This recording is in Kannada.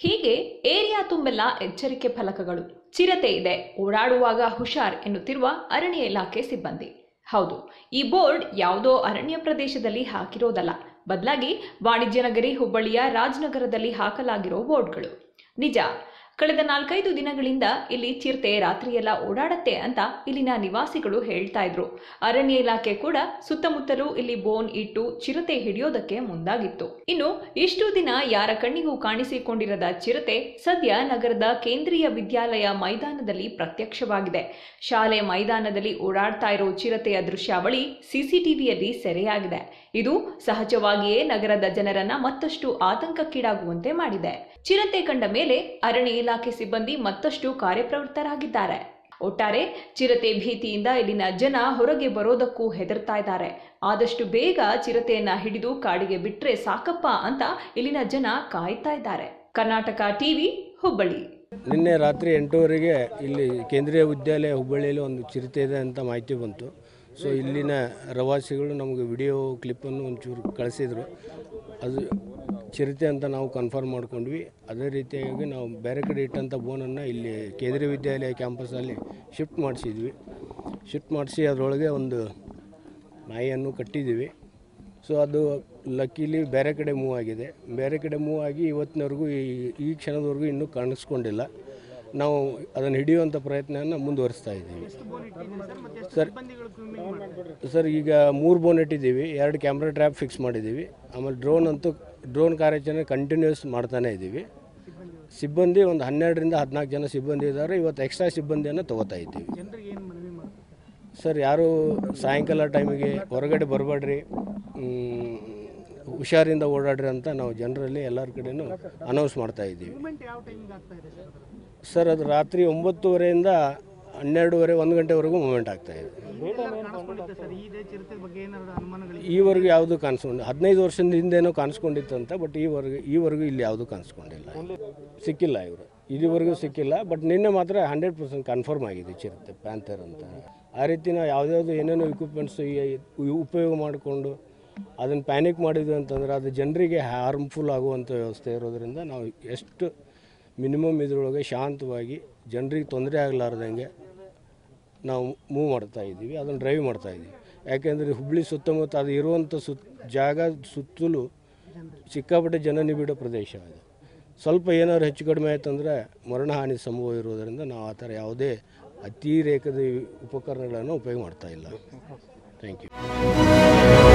ಹೀಗೆ ಏರಿಯಾ ತುಂಬೆಲ್ಲ ಎಚ್ಚರಿಕೆ ಫಲಕಗಳು. ಚಿರತೆ ಇದೆ. ಓಡಾಡುವಾಗ ಹುಷಾರ್ ಎನ್ನುತ್ತಿರುವ ಅರಣ್ಯ ಇಲಾಖೆ ಸಿಬ್ಬಂದಿ. ಹೌದು, ಈ ಬೋರ್ಡ್ ಯಾವುದೋ ಅರಣ್ಯ ಪ್ರದೇಶದಲ್ಲಿ ಹಾಕಿರೋದಲ್ಲ. ಬದಲಾಗಿ ವಾಣಿಜ್ಯ ನಗರಿ ಹುಬ್ಬಳ್ಳಿಯ ರಾಜನಗರದಲ್ಲಿ ಹಾಕಲಾಗಿರೋ ಬೋರ್ಡ್ಗಳು. ನಿಜ, ಕಳೆದ ನಾಲ್ಕೈದು ದಿನಗಳಿಂದ ಇಲ್ಲಿ ಚಿರತೆ ರಾತ್ರಿಯೆಲ್ಲ ಓಡಾಡತ್ತೆ ಅಂತ ಇಲ್ಲಿನ ನಿವಾಸಿಗಳು ಹೇಳ್ತಾ ಇದ್ರು. ಅರಣ್ಯ ಇಲಾಖೆ ಕೂಡ ಸುತ್ತಮುತ್ತಲೂ ಇಲ್ಲಿ ಬೋನ್ ಇಟ್ಟು ಚಿರತೆ ಹಿಡಿಯೋದಕ್ಕೆ ಮುಂದಾಗಿತ್ತು. ಇನ್ನು ಇಷ್ಟು ದಿನ ಯಾರ ಕಣ್ಣಿಗೂ ಕಾಣಿಸಿಕೊಂಡಿರದ ಚಿರತೆ ಸದ್ಯ ನಗರದ ಕೇಂದ್ರೀಯ ವಿದ್ಯಾಲಯ ಮೈದಾನದಲ್ಲಿ ಪ್ರತ್ಯಕ್ಷವಾಗಿದೆ. ಶಾಲೆ ಮೈದಾನದಲ್ಲಿ ಓಡಾಡ್ತಾ ಇರೋ ಚಿರತೆಯ ದೃಶ್ಯಾವಳಿ ಸಿಸಿಟಿವಿಯಲ್ಲಿ ಸೆರೆಯಾಗಿದೆ. ಇದು ಸಹಜವಾಗಿಯೇ ನಗರದ ಜನರನ್ನ ಮತ್ತಷ್ಟು ಆತಂಕಕ್ಕೀಡಾಗುವಂತೆ ಮಾಡಿದೆ. ಚಿರತೆ ಕಂಡ ಮೇಲೆ ಅರಣ್ಯ ಇಲಾಖೆ ಸಿಬ್ಬಂದಿ ಮತ್ತಷ್ಟು ಕಾರ್ಯಪ್ರವೃತ್ತರಾಗಿದ್ದಾರೆ. ಒಟ್ಟಾರೆ ಚಿರತೆ ಭೀತಿಯಿಂದ ಇಲ್ಲಿನ ಜನ ಹೊರಗೆ ಬರೋದಕ್ಕೂ ಹೆದರ್ತಾ ಇದ್ದಾರೆ. ಆದಷ್ಟು ಬೇಗ ಚಿರತೆಯನ್ನ ಹಿಡಿದು ಕಾಡಿಗೆ ಬಿಟ್ರೆ ಸಾಕಪ್ಪ ಅಂತ ಇಲ್ಲಿನ ಜನ ಕಾಯ್ತಾ ಇದ್ದಾರೆ. ಕರ್ನಾಟಕ ಟಿವಿ, ಹುಬ್ಬಳ್ಳಿ. ನಿನ್ನೆ ರಾತ್ರಿ ಎಂಟೂವರೆಗೆ ಇಲ್ಲಿ ಕೇಂದ್ರೀಯ ವಿದ್ಯಾಲಯ ಹುಬ್ಬಳ್ಳಿಯಲ್ಲಿ ಒಂದು ಚಿರತೆ ಇದೆ ಅಂತ ಮಾಹಿತಿ ಬಂತು. ಸೊ ಇಲ್ಲಿನ ಪ್ರವಾಸಿಗಳು ನಮಗೆ ವಿಡಿಯೋ ಕ್ಲಿಪ್ಪನ್ನು ಒಂಚೂರು ಕಳಿಸಿದರು. ಅದು ಚಿರತೆ ಅಂತ ನಾವು ಕನ್ಫರ್ಮ್ ಮಾಡ್ಕೊಂಡ್ವಿ. ಅದೇ ರೀತಿಯಾಗಿ ನಾವು ಬೇರೆ ಕಡೆ ಇಟ್ಟಂಥ ಬೋನನ್ನು ಇಲ್ಲಿ ಕೇಂದ್ರೀಯ ವಿದ್ಯಾಲಯ ಕ್ಯಾಂಪಸ್ನಲ್ಲಿ ಶಿಫ್ಟ್ ಮಾಡಿಸಿದ್ವಿ. ಶಿಫ್ಟ್ ಮಾಡಿಸಿ ಅದರೊಳಗೆ ಒಂದು ನಾಯಿಯನ್ನು ಕಟ್ಟಿದ್ದೀವಿ. ಸೊ ಅದು ಲಕ್ಕಿಲಿ ಬೇರೆ ಕಡೆ ಮೂವ್ ಆಗಿದೆ. ಬೇರೆ ಕಡೆ ಮೂವ್ ಆಗಿ ಇವತ್ತಿನವರೆಗೂ ಈ ಈ ಕ್ಷಣದವರೆಗೂ ಇನ್ನೂ ಕಾಣಿಸ್ಕೊಂಡಿಲ್ಲ. ನಾವು ಅದನ್ನು ಹಿಡಿಯುವಂಥ ಪ್ರಯತ್ನವನ್ನು ಮುಂದುವರಿಸ್ತಾ ಇದ್ದೀವಿ. ಸರ್ ಸರ್, ಈಗ ಮೂರು ಬೋನ್ ಇಟ್ಟಿದ್ದೀವಿ ಎರಡು ಕ್ಯಾಮ್ರಾ ಟ್ರ್ಯಾಪ್ ಫಿಕ್ಸ್ ಮಾಡಿದ್ದೀವಿ. ಆಮೇಲೆ ಡ್ರೋನ್ ಅಂತೂ ಡ್ರೋನ್ ಕಾರ್ಯಾಚರಣೆ ಕಂಟಿನ್ಯೂಸ್ ಮಾಡ್ತಾನೆ ಇದ್ದೀವಿ. ಸಿಬ್ಬಂದಿ ಒಂದು ಹನ್ನೆರಡರಿಂದ ಹದಿನಾಲ್ಕು ಜನ ಸಿಬ್ಬಂದಿ ಇದ್ದಾರೆ. ಇವತ್ತು ಎಕ್ಸ್ಟ್ರಾ ಸಿಬ್ಬಂದಿಯನ್ನು ತಗೋತಾ ಇದ್ದೀವಿ. ಸರ್, ಯಾರು ಸಾಯಂಕಾಲ ಟೈಮಿಗೆ ಹೊರಗಡೆ ಬರಬೇಡ್ರಿ ಹುಷಾರಿಂದ ಓಡಾಡ್ರಿ ಅಂತ ನಾವು ಜನರಲ್ಲಿ ಎಲ್ಲರ ಕಡೆನೂ ಅನೌನ್ಸ್ ಮಾಡ್ತಾ ಇದ್ದೀವಿ. ಸರ್, ಅದು ರಾತ್ರಿ ಒಂಬತ್ತುವರೆಯಿಂದ ಹನ್ನೆರಡುವರೆ, ಒಂದು ಗಂಟೆವರೆಗೂ ಮೂಮೆಂಟ್ ಆಗ್ತಾ ಇದೆ. ಈವರೆಗೂ ಯಾವುದು ಕಾಣಿಸ್ಕೊಂಡು, ಹದಿನೈದು ವರ್ಷದ ಹಿಂದೆನೋ ಕಾಣಿಸ್ಕೊಂಡಿತ್ತು ಅಂತ, ಬಟ್ ಈವರೆಗೂ ಈವರೆಗೂ ಇಲ್ಲಿ ಯಾವುದು ಕಾಣಿಸ್ಕೊಂಡಿಲ್ಲ. ಸಿಕ್ಕಿಲ್ಲ ಇವರು. ಇದುವರೆಗೂ ಸಿಕ್ಕಿಲ್ಲ, ಬಟ್ ನಿನ್ನೆ ಮಾತ್ರ ಹಂಡ್ರೆಡ್ ಪರ್ಸೆಂಟ್ ಕನ್ಫರ್ಮ್ ಆಗಿದೆ ಚಿರತೆ, ಪ್ಯಾಂಥರ್ ಅಂತ. ಆ ರೀತಿ ನಾವು ಯಾವುದ್ಯಾವುದು ಏನೇನೋ ಇಕ್ವಿಪ್ಮೆಂಟ್ಸ್ ಉಪಯೋಗ ಮಾಡಿಕೊಂಡು ಅದನ್ನು ಪ್ಯಾನಿಕ್ ಮಾಡಿದ್ವಿ ಅಂತಂದ್ರೆ ಅದು ಜನರಿಗೆ ಹಾರ್ಮ್ಫುಲ್ ಆಗುವಂಥ ವ್ಯವಸ್ಥೆ ಇರೋದ್ರಿಂದ ನಾವು ಎಷ್ಟು ಮಿನಿಮಮ್ ಇದರೊಳಗೆ ಶಾಂತವಾಗಿ ಜನರಿಗೆ ತೊಂದರೆ ಆಗಲಾರ್ದಂಗೆ ನಾವು ಮೂವ್ ಮಾಡ್ತಾ ಇದ್ದೀವಿ, ಅದನ್ನು ಡ್ರೈವ್ ಮಾಡ್ತಾ ಇದ್ದೀವಿ. ಯಾಕೆಂದರೆ ಹುಬ್ಬಳ್ಳಿ ಸುತ್ತಮುತ್ತ ಅದು ಇರುವಂಥ ಸುತ್, ಜಾಗ ಸುತ್ತಲೂ ಸಿಕ್ಕಾಪಟ್ಟೆ ಜನನಿಬಿಡ ಪ್ರದೇಶ ಅದು. ಸ್ವಲ್ಪ ಏನಾದ್ರು ಹೆಚ್ಚು ಕಡಿಮೆ ಆಯ್ತಂದರೆ ಮರಣಹಾನಿ ಸಂಭವ ಇರುವುದರಿಂದ ನಾವು ಆ ಥರ ಯಾವುದೇ ಅತಿರೇಕದ ಉಪಕರಣಗಳನ್ನು ಉಪಯೋಗ ಮಾಡ್ತಾ ಇಲ್ಲ. Thank you